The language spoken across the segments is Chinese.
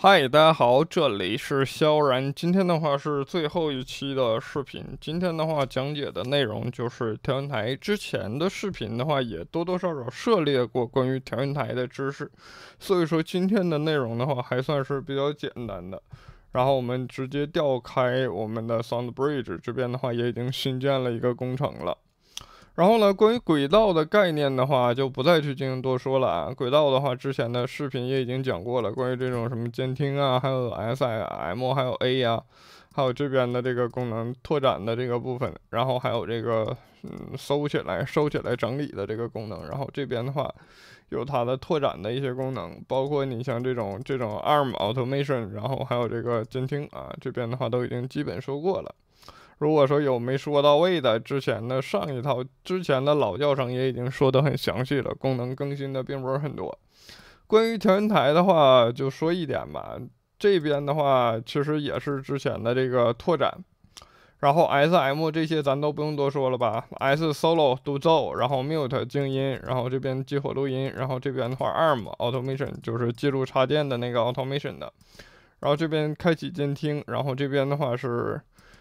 嗨，大家好，这里是萧然。今天的话是最后一期的视频。今天的话讲解的内容就是调音台。之前的视频的话也多多少少涉猎过关于调音台的知识，所以说今天的内容的话还算是比较简单的。然后我们直接调开我们的 Sound Bridge，这边的话也已经新建了一个工程了。然后呢，关于轨道的概念的话，就不再去进行多说了啊。轨道的话，之前的视频也已经讲过了，关于这种什么监听啊，还有 S I M，还有 A 呀，还有这边的这个功能拓展的这个部分，然后还有这个嗯收起来、收起来整理的这个功能，然后这边的话有它的拓展的一些功能，包括你像这种这种 ARM Automation，然后还有这个监听啊，这边的话都已经基本说过了。如果说有没说到位的，之前的上一套之前的老教程也已经说得很详细了，功能更新的并不是很多。关于调音台的话，就说一点吧，这边的话其实也是之前的这个拓展。然后 S M 这些咱都不用多说了吧，S Solo 独奏，然后 Mute 静音，然后这边激活录音，然后这边的话 ARM Automation 就是记录插电的那个 Automation 的，然后这边开启监听，然后这边的话是。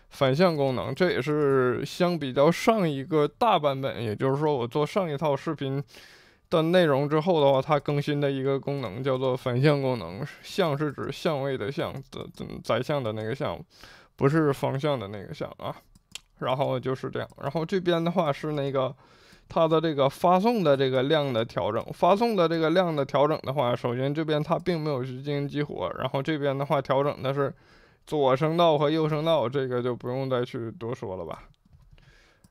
反向功能，这也是相比较上一个大版本，也就是说我做上一套视频的内容之后的话，它更新的一个功能叫做反向功能。向是指相位的向，的宰相的那个向，不是方向的那个向啊。然后就是这样，然后这边的话是那个它的这个发送的这个量的调整，发送的这个量的调整的话，首先这边它并没有去进行激活，然后这边的话调整的是。左声道和右声道，这个就不用再去多说了吧。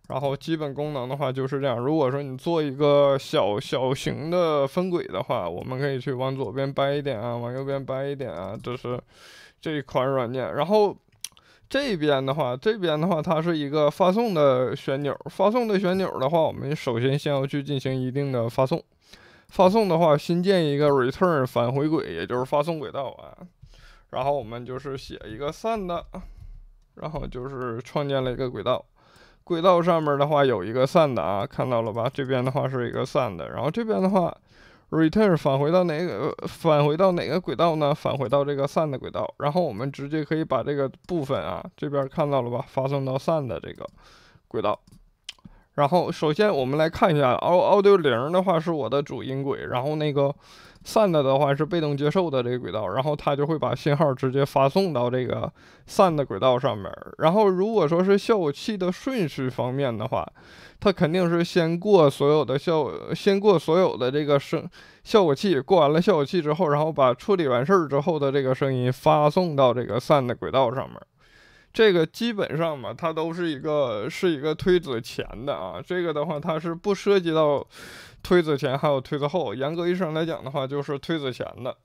然后基本功能的话就是这样。如果说你做一个小小型的分轨的话，我们可以去往左边掰一点啊，往右边掰一点啊，这是这一款软件。然后这边的话，这边的话它是一个发送的旋钮。发送的旋钮的话，我们首先先要去进行一定的发送。发送的话，新建一个 return 返回轨，也就是发送轨道啊。然后我们就是写一个 send，然后就是创建了一个轨道，轨道上面的话有一个 send 啊，看到了吧？这边的话是一个 send，然后这边的话 return 返回到哪个返回到哪个轨道呢？返回到这个 send 轨道，然后我们直接可以把这个部分啊，这边看到了吧？发送到 send 这个轨道。然后首先我们来看一下，audio 零的话是我的主音轨，然后那个。send 的话是被动接受的这个轨道，然后它就会把信号直接发送到这个 send 轨道上面。然后如果说是效果器的顺序方面的话，它肯定是先过所有的效，先过所有的这个声效果器，过完了效果器之后，然后把处理完事儿之后的这个声音发送到这个 send 轨道上面。这个基本上嘛，它都是一个是一个推子前的啊。这个的话，它是不涉及到推子前还有推子后。严格意义上来讲的话，就是推子前的。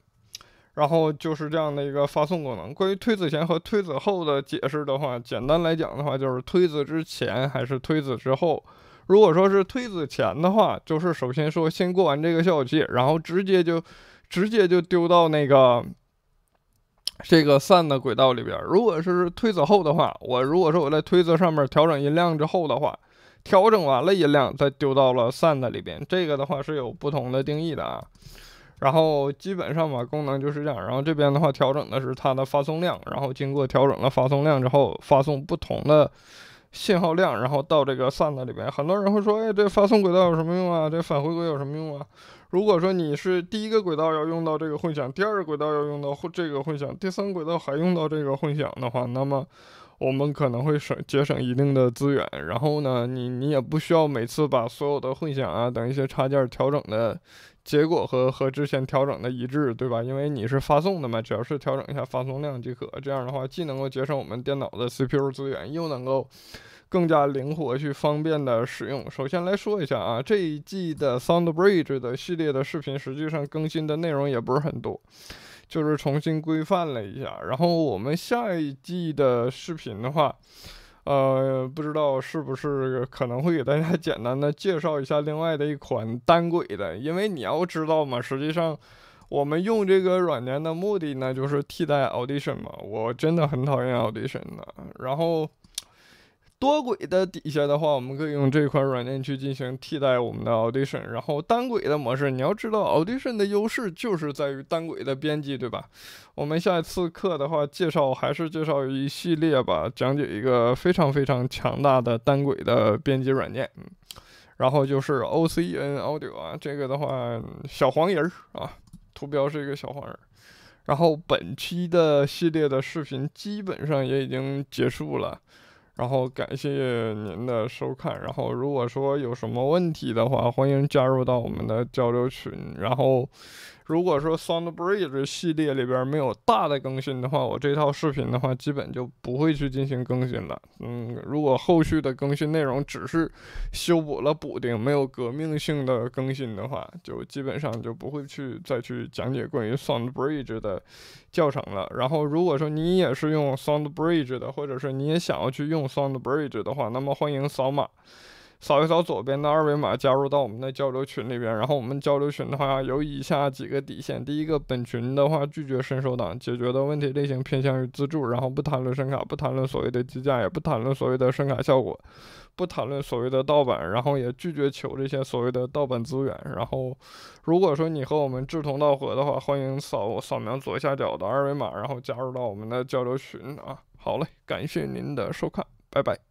然后就是这样的一个发送功能。关于推子前和推子后的解释的话，简单来讲的话，就是推子之前还是推子之后。如果说是推子前的话，就是首先说先过完这个效果器，然后直接就直接就丢到那个。这个散的轨道里边，如果是推子后的话，我如果说我在推子上面调整音量之后的话，调整完了音量再丢到了散的里边，这个的话是有不同的定义的啊。然后基本上吧，功能就是这样。然后这边的话调整的是它的发送量，然后经过调整了发送量之后，发送不同的信号量，然后到这个散的里边。很多人会说，哎，这发送轨道有什么用啊？这返回轨有什么用啊？如果说你是第一个轨道要用到这个混响，第二个轨道要用到这个混响，第三个轨道还用到这个混响的话，那么我们可能会省节省一定的资源。然后呢，你你也不需要每次把所有的混响啊等一些插件调整的结果和和之前调整的一致，对吧？因为你是发送的嘛，只要是调整一下发送量即可。这样的话，既能够节省我们电脑的 CPU 资源，又能够。更加灵活去方便的使用。首先来说一下啊，这一季的 Sound Bridge 的系列的视频，实际上更新的内容也不是很多，就是重新规范了一下。然后我们下一季的视频的话，呃，不知道是不是可能会给大家简单的介绍一下另外的一款单轨的，因为你要知道嘛，实际上我们用这个软件的目的呢，就是替代 Audition 嘛。我真的很讨厌 Audition 的，然后。多轨的底下的话，我们可以用这款软件去进行替代我们的 Audition。然后单轨的模式，你要知道 Audition 的优势就是在于单轨的编辑，对吧？我们下一次课的话，介绍还是介绍一系列吧，讲解一个非常非常强大的单轨的编辑软件。嗯，然后就是 OCN Audio 啊，这个的话小黄人儿啊，图标是一个小黄人。然后本期的系列的视频基本上也已经结束了。然后感谢您的收看。然后如果说有什么问题的话，欢迎加入到我们的交流群。然后。如果说 SoundBridge 系列里边没有大的更新的话，我这套视频的话基本就不会去进行更新了。嗯，如果后续的更新内容只是修补了补丁，没有革命性的更新的话，就基本上就不会去再去讲解关于 SoundBridge 的教程了。然后，如果说你也是用 SoundBridge 的，或者是你也想要去用 SoundBridge 的话，那么欢迎扫码。扫一扫左边的二维码，加入到我们的交流群里边。然后我们交流群的话有以下几个底线：第一个，本群的话拒绝伸手党，解决的问题类型偏向于自助，然后不谈论声卡，不谈论所谓的机架，也不谈论所谓的声卡效果，不谈论所谓的盗版，然后也拒绝求这些所谓的盗版资源。然后，如果说你和我们志同道合的话，欢迎扫扫描左下角的二维码，然后加入到我们的交流群啊。好嘞，感谢您的收看，拜拜。